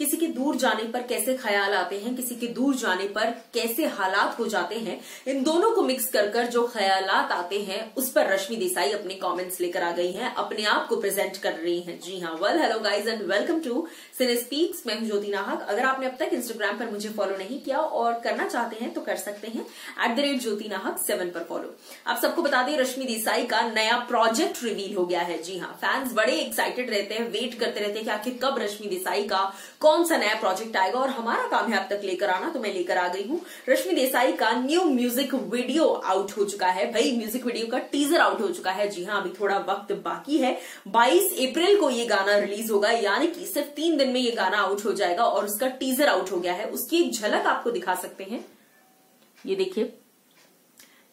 किसी के दूर जाने पर कैसे ख्याल आते हैं, किसी के दूर जाने पर कैसे हालात हो जाते हैं, इन दोनों को मिक्स कर कर जो ख्याल आते हैं, उस पर रश्मि देसाई अपने कमेंट्स लेकर आ गई हैं, अपने आप को प्रेजेंट कर रही हैं। जी हाँ well hello guys and welcome to cine speaks मैं ज्योति नाहक। अगर आपने अब तक इंस्टाग्राम पर मुझे फॉलो नहीं किया और करना चाहते हैं तो कर सकते हैं। एट द रेट ज्योति नाहक सेवन पर फॉलो आप सबको बता दें, रश्मि देसाई का नया प्रोजेक्ट रिवील हो गया है। जी हाँ फैंस बड़े एक्साइटेड रहते हैं वेट करते रहते हैं कि आखिर कब रश्मि देसाई का कौन सा नया प्रोजेक्ट आएगा और हमारा काम है अब तक लेकर आना तो मैं लेकर आ गई हूँ। रश्मि देसाई का न्यू म्यूज़िक वीडियो आउट हो चुका है। भाई म्यूज़िक वीडियो का टीजर आउट हो चुका है। जी हाँ अभी थोड़ा वक्त बाकी है। 22 अप्रैल को ये गाना रिलीज़ होगा, यानी कि सिर्फ़ तीन दिन में ये गाना आउट हो जाएगा और उसका टीजर आउट हो गया है। उसकी एक झलक आपको दिखा सकते हैं। ये देखिए।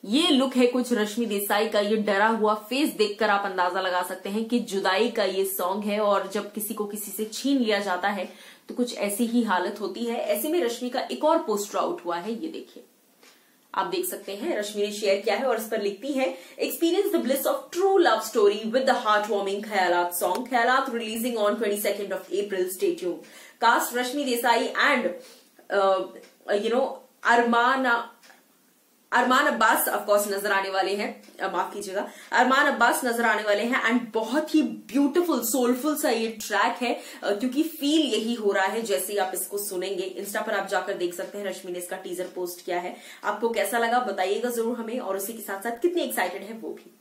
ये लुक है कुछ रश्मि देसाई का। ये डरा हुआ फेस देखकर आप अंदाज़ा लगा सकते हैं कि जुदाई का ये सॉन्ग है और जब किसी को किसी से छीन लिया जाता है तो कुछ ऐसी ही हालत होती है। ऐसे में रश्मि का एक और पोस्टर आउट हुआ है, ये देखिए। आप देख सकते हैं, रश्मि ने शेयर किया है और इस पर लिखती है experience the bliss of true love story with the heart warming Khayalat song Khayalat releasing on twenty second of April statue cast Rashmi Desai and you know अरमाना Armaan Abbas of course नज़र आने वाले हैं। माफ़ कीजिएगा। अरमान अब्बास नज़र आने वाले हैं एंड बहुत ही ब्यूटीफुल सोलफुल सा ये ट्रैक है क्योंकि फील यही हो रहा है, जैसे ही आप इसको सुनेंगे। इंस्टा पर आप जाकर देख सकते हैं, रश्मि ने इसका टीजर पोस्ट किया है। आपको कैसा लगा बताइएगा ज़रूर हमें और उसी के साथ साथ कितने एक्साइटेड है वो भी।